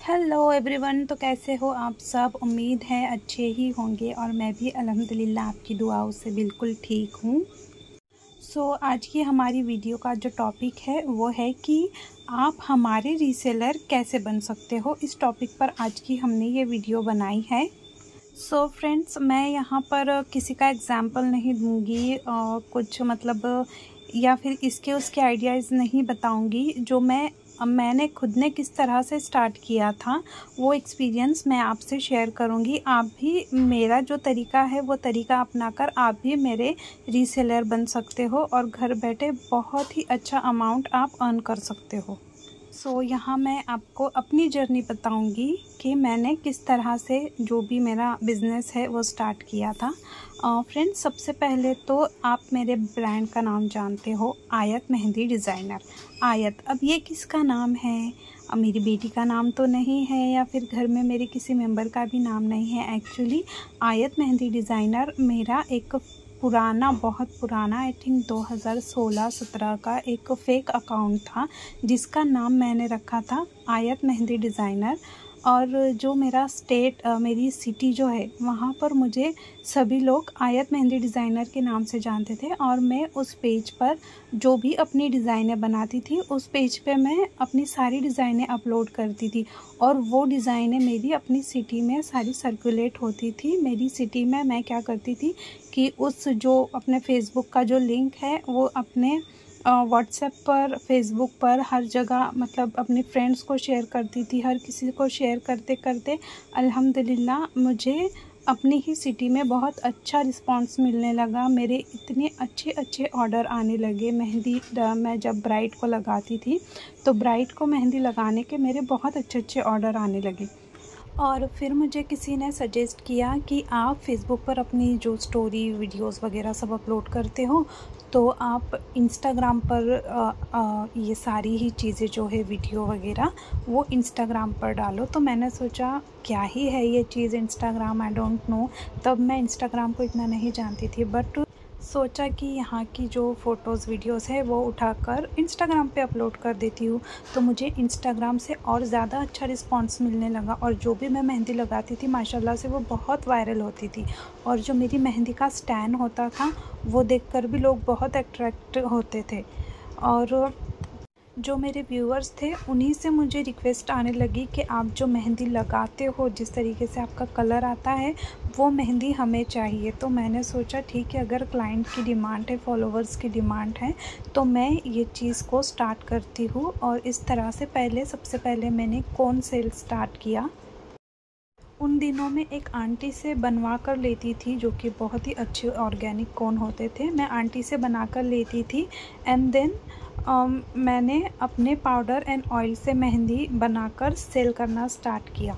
Hello everyone तो कैसे हो आप सब? उम्मीद है अच्छे ही होंगे और मैं भी अल्हम्दुलिल्लाह आपकी दुआओं से बिल्कुल ठीक हूँ। सो so, आज की हमारी वीडियो का जो टॉपिक है वो है कि आप हमारे रीसेलर कैसे बन सकते हो? इस टॉपिक पर आज की हमने ये वीडियो बनाई है। सो so, फ्रेंड्स मैं यहाँ पर किसी का एग्ज़ाम्पल नहीं दूँगी कुछ मतलब या फिर इसके उसके आइडियाज़ नहीं बताऊँगी जो मैं मैंने खुद ने किस तरह से स्टार्ट किया था, वो एक्सपीरियंस मैं आपसे शेयर करूँगी। आप भी मेरा जो तरीका है, वो तरीका अपनाकर आप भी मेरे रीसेलर बन सकते हो और घर बैठे बहुत ही अच्छा अमाउंट आप अर्न कर सकते हो। सो so, यहाँ मैं आपको अपनी जर्नी बताऊँगी कि मैंने किस तरह से जो भी मेरा बिज़नेस है वो स्टार्ट किया था। फ्रेंड्स uh, सबसे पहले तो आप मेरे ब्रांड का नाम जानते हो आयत मेहंदी डिज़ाइनर आयत अब ये किसका नाम है? अब मेरी बेटी का नाम तो नहीं है या फिर घर में मेरे किसी मेंबर का भी नाम नहीं है। एक्चुअली आयत मेहंदी डिज़ाइनर मेरा एक पुराना, बहुत पुराना आई थिंक 2016-17 का एक फ़ेक अकाउंट था, जिसका नाम मैंने रखा था, आयत मेहंदी डिज़ाइनर और जो मेरा स्टेट मेरी सिटी जो है, वहाँ पर मुझे सभी लोग आयत मेहंदी डिज़ाइनर के नाम से जानते थे और मैं उस पेज पर जो भी अपनी डिज़ाइनें बनाती थी, उस पेज पे मैं अपनी सारी डिज़ाइनें अपलोड करती थी और वो डिज़ाइनें मेरी अपनी सिटी में सारी सर्कुलेट होती थी। मेरी सिटी में मैं क्या करती थी कि उस जो अपने फेसबुक का जो लिंक है, वो अपने व्हाट्सएप पर फेसबुक पर हर जगह मतलब अपने फ्रेंड्स को शेयर करती थी, हर किसी को शेयर करते करते, अल्हम्दुलिल्लाह मुझे अपनी ही सिटी में बहुत अच्छा रिस्पांस मिलने लगा। मेरे इतने अच्छे अच्छे ऑर्डर आने लगे। मेहंदी मैं जब ब्राइड को लगाती थी तो ब्राइड को मेहंदी लगाने के मेरे बहुत अच्छे अच्छे ऑर्डर आने लगे। और फिर मुझे किसी ने सजेस्ट किया कि आप फेसबुक पर अपनी जो स्टोरी वीडियोस वगैरह सब अपलोड करते हो तो आप इंस्टाग्राम पर आ, आ, ये सारी ही चीज़ें जो है वीडियो वगैरह वो इंस्टाग्राम पर डालो। तो मैंने सोचा क्या ही है ये चीज़ इंस्टाग्राम आई डोंट नो तब मैं इंस्टाग्राम को इतना नहीं जानती थी बट सोचा कि यहाँ की जो फ़ोटोज़ वीडियोस है, वो उठाकर इंस्टाग्राम पे अपलोड कर देती हूँ। तो मुझे इंस्टाग्राम से और ज़्यादा अच्छा रिस्पांस मिलने लगा और जो भी मैं मेहंदी लगाती थी, माशाल्लाह से वो बहुत वायरल होती थी। और जो मेरी मेहंदी का स्टैंड होता था, वो देखकर भी लोग बहुत अट्रैक्ट होते थे। और जो मेरे व्यूअर्स थे, उन्हीं से मुझे रिक्वेस्ट आने लगी कि आप जो मेहंदी लगाते हो, जिस तरीके से आपका कलर आता है वो मेहंदी हमें चाहिए। तो मैंने सोचा ठीक है अगर क्लाइंट की डिमांड है फॉलोवर्स की डिमांड है तो मैं ये चीज़ को स्टार्ट करती हूँ। और इस तरह से पहले सबसे पहले मैंने कौन सेल स्टार्ट किया? उन दिनों में एक आंटी से बनवा कर लेती थी जो कि बहुत ही अच्छे ऑर्गेनिक कोन होते थे। मैं आंटी से बना कर लेती थी एंड देन um, मैंने अपने पाउडर एंड ऑयल से मेहंदी बनाकर सेल करना स्टार्ट किया।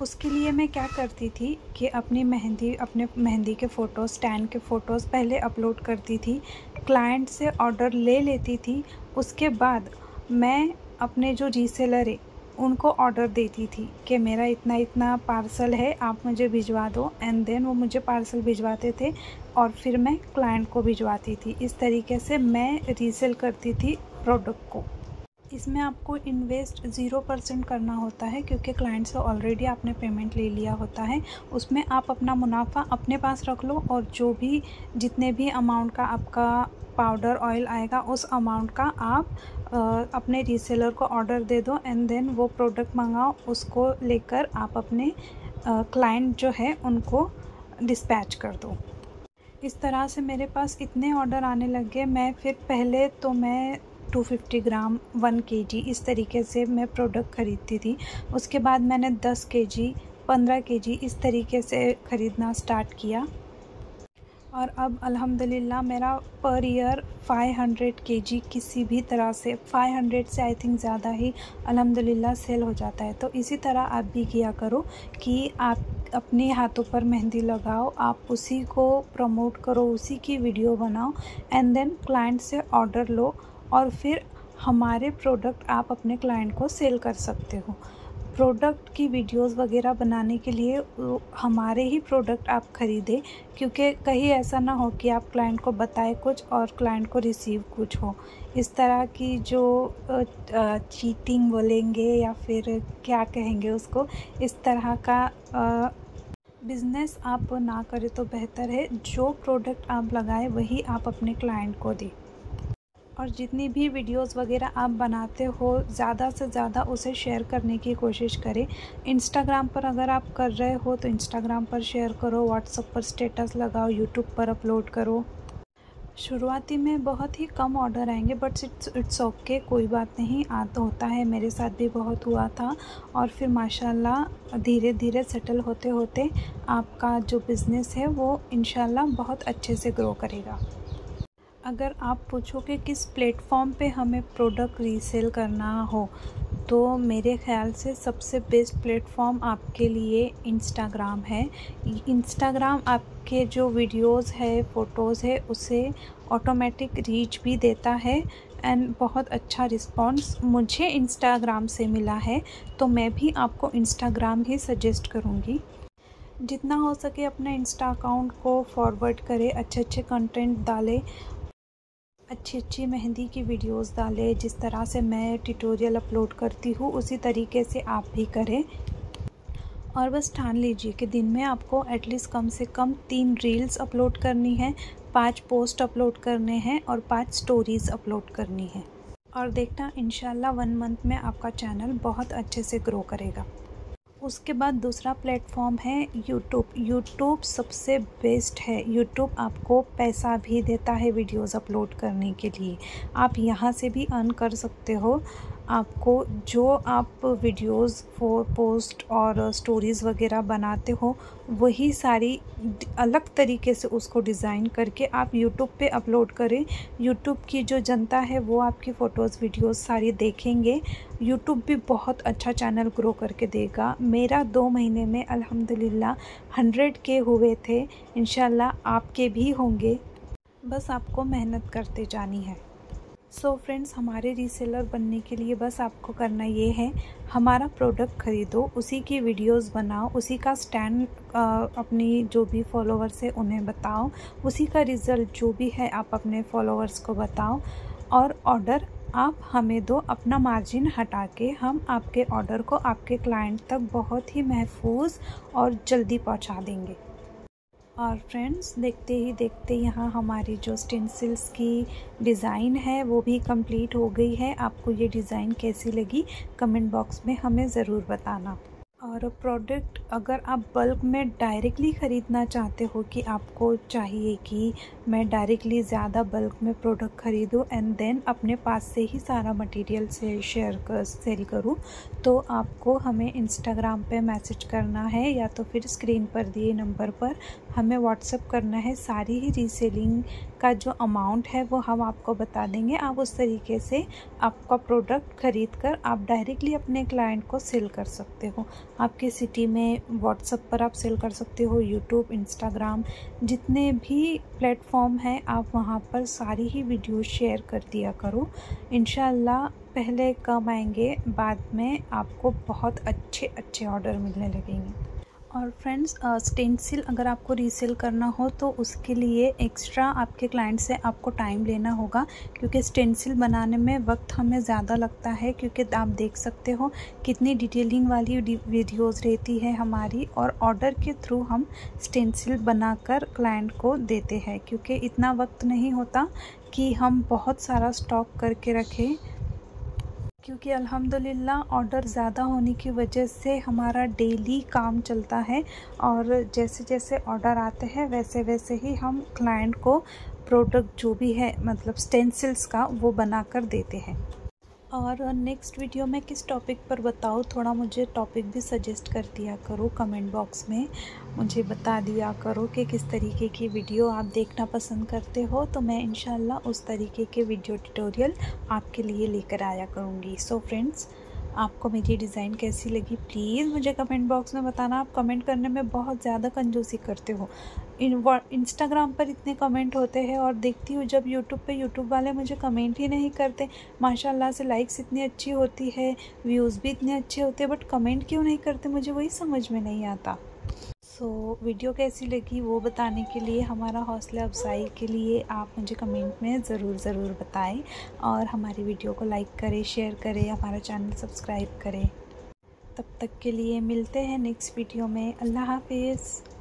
उसके लिए मैं क्या करती थी कि अपनी मेहंदी, अपने मेहंदी के फ़ोटोज़ स्टैंड के फ़ोटोज़ पहले अपलोड करती थी क्लाइंट से ऑर्डर ले लेती थी, उसके बाद मैं अपने जो रीसेलर है, उनको ऑर्डर देती थी कि मेरा इतना इतना पार्सल है, आप मुझे भिजवा दो। एंड देन वो मुझे पार्सल भिजवाते थे और फिर मैं क्लाइंट को भिजवाती थी। इस तरीके से मैं रीसेल करती थी प्रोडक्ट को। इसमें आपको इन्वेस्ट ज़ीरो परसेंट करना होता है क्योंकि क्लाइंट से ऑलरेडी आपने पेमेंट ले लिया होता है। उसमें आप अपना मुनाफा अपने पास रख लो और जो भी जितने भी अमाउंट का आपका पाउडर ऑयल आएगा उस अमाउंट का आप आ, अपने रीसेलर को ऑर्डर दे दो एंड देन वो प्रोडक्ट मंगाओ उसको लेकर आप अपने क्लाइंट जो है उनको डिस्पैच कर दो। इस तरह से मेरे पास इतने ऑर्डर आने लग गए। मैं फिर पहले तो मैं 250 ग्राम वन के जी इस तरीके से मैं प्रोडक्ट ख़रीदती थी। उसके बाद मैंने 10 के जी पंद्रह के जी इस तरीके से ख़रीदना स्टार्ट किया। और अब अल्हम्दुलिल्लाह मेरा पर ईयर 500 केजी किसी भी तरह से 500 से आई थिंक ज़्यादा ही अल्हम्दुलिल्लाह सेल हो जाता है। तो इसी तरह आप भी किया करो कि आप अपने हाथों पर मेहंदी लगाओ, आप उसी को प्रमोट करो, उसी की वीडियो बनाओ एंड देन क्लाइंट से ऑर्डर लो। और फिर हमारे प्रोडक्ट आप अपने क्लाइंट को सेल कर सकते हो। प्रोडक्ट की वीडियोस वगैरह बनाने के लिए हमारे ही प्रोडक्ट आप ख़रीदें, क्योंकि कहीं ऐसा ना हो कि आप क्लाइंट को बताएँ कुछ और क्लाइंट को रिसीव कुछ हो। इस तरह की जो चीटिंग बोलेंगे या फिर क्या कहेंगे उसको, इस तरह का बिज़नेस आप ना करें तो बेहतर है। जो प्रोडक्ट आप लगाएँ, वही आप अपने क्लाइंट को दें। और जितनी भी वीडियोस वगैरह आप बनाते हो, ज़्यादा से ज़्यादा उसे शेयर करने की कोशिश करें। इंस्टाग्राम पर अगर आप कर रहे हो तो इंस्टाग्राम पर शेयर करो व्हाट्सअप पर स्टेटस लगाओ यूट्यूब पर अपलोड करो। शुरुआती में बहुत ही कम ऑर्डर आएँगे बट इट्स इट्स ओके कोई बात नहीं, आ तो होता है, मेरे साथ भी बहुत हुआ था। और फिर माशाल्लाह धीरे धीरे सेटल होते होते आपका जो बिज़नेस है, वो इनशाला बहुत अच्छे से ग्रो करेगा। अगर आप पूछो कि किस प्लेटफॉर्म पे हमें प्रोडक्ट रीसेल करना हो तो मेरे ख्याल से सबसे बेस्ट प्लेटफॉर्म आपके लिए इंस्टाग्राम है। इंस्टाग्राम आपके जो वीडियोस है, फ़ोटोज़ है, उसे ऑटोमेटिक रीच भी देता है एंड बहुत अच्छा रिस्पांस मुझे इंस्टाग्राम से मिला है तो मैं भी आपको इंस्टाग्राम ही सजेस्ट करूँगी। जितना हो सके अपने इंस्टा अकाउंट को फॉरवर्ड करें अच्छे अच्छे कंटेंट डालें अच्छी अच्छी मेहंदी की वीडियोस डालें, जिस तरह से मैं ट्यूटोरियल अपलोड करती हूँ, उसी तरीके से आप भी करें। और बस ठान लीजिए कि दिन में आपको एटलीस्ट कम से कम तीन रील्स अपलोड करनी है, पाँच पोस्ट अपलोड करने हैं और पाँच स्टोरीज़ अपलोड करनी है। और देखना इनशाला वन मंथ में आपका चैनल बहुत अच्छे से ग्रो करेगा। उसके बाद दूसरा प्लेटफॉर्म है यूट्यूब। यूट्यूब सबसे बेस्ट है। यूट्यूब आपको पैसा भी देता है वीडियोस अपलोड करने के लिए। आप यहाँ से भी अर्न कर सकते हो। आपको जो आप वीडियोस फॉर पोस्ट और स्टोरीज़ वगैरह बनाते हो, वही सारी अलग तरीके से उसको डिज़ाइन करके आप यूट्यूब पे अपलोड करें। यूट्यूब की जो जनता है, वो आपकी फ़ोटोज़ वीडियोस सारी देखेंगे। यूट्यूब भी बहुत अच्छा चैनल ग्रो करके देगा। मेरा दो महीने में अल्हम्दुलिल्लाह हंड्रेड के हुए थे। इन आपके भी होंगे। बस आपको मेहनत करते जानी है। सो so फ्रेंड्स हमारे रीसेलर बनने के लिए बस आपको करना ये है, हमारा प्रोडक्ट ख़रीदो, उसी की वीडियोस बनाओ, उसी का स्टैंड अपनी जो भी फॉलोअर्स है उन्हें बताओ, उसी का रिज़ल्ट जो भी है आप अपने फॉलोअर्स को बताओ और ऑर्डर आप हमें दो, अपना मार्जिन हटा के हम आपके ऑर्डर को आपके क्लाइंट तक बहुत ही महफूज और जल्दी पहुँचा देंगे। और फ्रेंड्स देखते ही देखते यहाँ हमारी जो स्टेंसिल्स की डिज़ाइन है, वो भी कंप्लीट हो गई है। आपको ये डिज़ाइन कैसी लगी कमेंट बॉक्स में हमें ज़रूर बताना। और प्रोडक्ट अगर आप बल्क में डायरेक्टली ख़रीदना चाहते हो कि आपको चाहिए कि मैं डायरेक्टली ज़्यादा बल्क में प्रोडक्ट ख़रीदूँ एंड देन अपने पास से ही सारा मटेरियल से शेयर कर सेल करूँ तो आपको हमें इंस्टाग्राम पे मैसेज करना है या तो फिर स्क्रीन पर दिए नंबर पर हमें व्हाट्सअप करना है। सारी ही रीसेलिंग का जो अमाउंट है, वो हम आपको बता देंगे। आप उस तरीके से आपका प्रोडक्ट ख़रीद कर आप डायरेक्टली अपने क्लाइंट को सेल कर सकते हो। आपके सिटी में व्हाट्सअप पर आप सेल कर सकते हो यूट्यूब इंस्टाग्राम जितने भी प्लेटफॉर्म हैं, आप वहाँ पर सारी ही वीडियो शेयर कर दिया करो। इन पहले कम आएँगे, बाद में आपको बहुत अच्छे अच्छे ऑर्डर मिलने लगेंगे। और फ्रेंड्स स्टेंसिल अगर आपको रीसेल करना हो तो उसके लिए एक्स्ट्रा आपके क्लाइंट से आपको टाइम लेना होगा, क्योंकि स्टेंसिल बनाने में वक्त हमें ज़्यादा लगता है, क्योंकि आप देख सकते हो कितनी डिटेलिंग वाली वीडियोस रहती है हमारी, और ऑर्डर के थ्रू हम स्टेंसिल बनाकर क्लाइंट को देते हैं, क्योंकि इतना वक्त नहीं होता कि हम बहुत सारा स्टॉक करके रखें क्योंकि अल्हम्दुलिल्लाह ऑर्डर ज़्यादा होने की वजह से हमारा डेली काम चलता है और जैसे जैसे ऑर्डर आते हैं, वैसे वैसे ही हम क्लाइंट को प्रोडक्ट जो भी है मतलब स्टेंसिल्स का, वो बनाकर देते हैं। और नेक्स्ट वीडियो में किस टॉपिक पर बताऊँ, थोड़ा मुझे टॉपिक भी सजेस्ट कर दिया करो कमेंट बॉक्स में। मुझे बता दिया करो कि किस तरीके की वीडियो आप देखना पसंद करते हो। तो मैं इन उस तरीके के वीडियो ट्यूटोरियल आपके लिए लेकर आया करूँगी। सो फ्रेंड्स आपको मेरी डिज़ाइन कैसी लगी प्लीज़ मुझे कमेंट बॉक्स में बताना। आप कमेंट करने में बहुत ज़्यादा कंजूसी करते हो। इंस्टाग्राम पर इतने कमेंट होते हैं और देखती हूँ जब यूट्यूब पे यूट्यूब वाले मुझे कमेंट ही नहीं करते। माशाल्लाह से लाइक्स इतनी अच्छी होती है व्यूज़ भी इतने अच्छे होते हैं बट कमेंट क्यों नहीं करते? मुझे वही समझ में नहीं आता। सो so, वीडियो कैसी लगी वो बताने के लिए हमारा हौसला अफजाई के लिए आप मुझे कमेंट में ज़रूर ज़रूर बताएँ और हमारी वीडियो को लाइक करें शेयर करें हमारा चैनल सब्सक्राइब करें। तब तक के लिए मिलते हैं नेक्स्ट वीडियो में। अल्लाह हाफिज़।